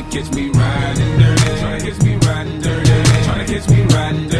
Tryna catch me riding dirty. Tryna catch me riding dirty. Tryna catch me riding dirty.